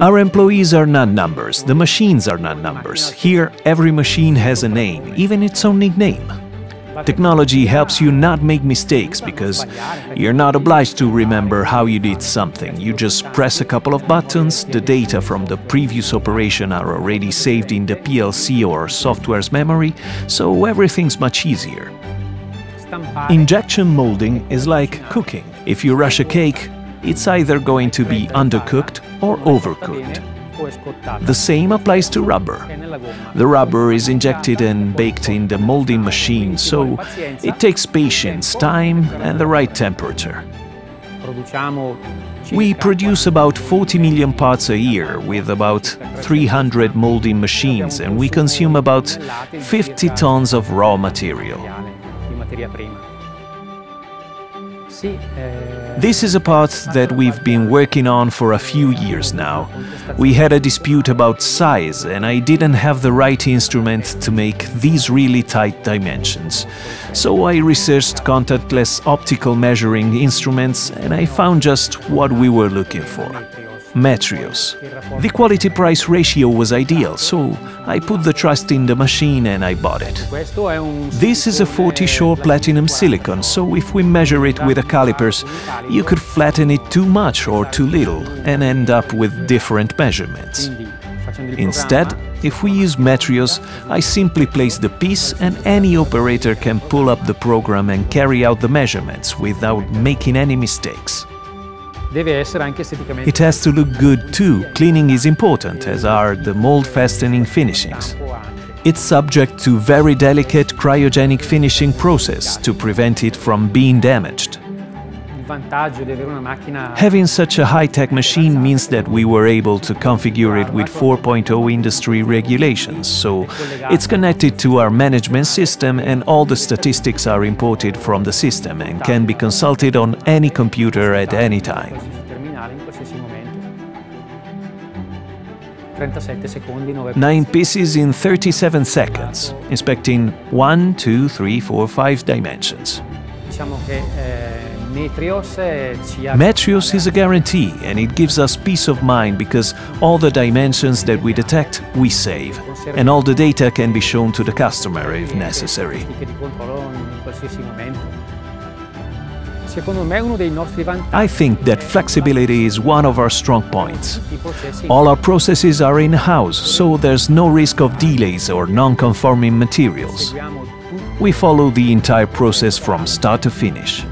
Our employees are not numbers, the machines are not numbers. Here, every machine has a name, even its own nickname. Technology helps you not make mistakes because you're not obliged to remember how you did something. You just press a couple of buttons, the data from the previous operation are already saved in the PLC or software's memory, so everything's much easier. Injection molding is like cooking. If you rush a cake, it's either going to be undercooked or overcooked. The same applies to rubber. The rubber is injected and baked in the molding machine, so it takes patience, time and the right temperature. We produce about 40 million parts a year with about 300 molding machines and we consume about 50 tons of raw material. Eh, this is a part that we've been working on for a few years now. We had a dispute about size and I didn't have the right instrument to make these really tight dimensions. So I researched contactless optical measuring instruments and I found just what we were looking for. Metrios. The quality-price ratio was ideal, so I put the trust in the machine and I bought it. This is a 40 Shore Platinum Silicone, so if we measure it with a calipers, you could flatten it too much or too little and end up with different measurements. Instead, if we use Metrios, I simply place the piece and any operator can pull up the program and carry out the measurements without making any mistakes. It has to look good too. Cleaning is important, as are the mold fastening finishings. It's subject to very delicate cryogenic finishing process to prevent it from being damaged. Having such a high-tech machine means that we were able to configure it with 4.0 industry regulations, so it's connected to our management system and all the statistics are imported from the system and can be consulted on any computer at any time. Nine pieces in 37 seconds, inspecting 1, 2, 3, 4, 5 dimensions. Metrios is a guarantee and it gives us peace of mind because all the dimensions that we detect, we save. And all the data can be shown to the customer if necessary. I think that flexibility is one of our strong points. All our processes are in-house, so there's no risk of delays or non-conforming materials. We follow the entire process from start to finish.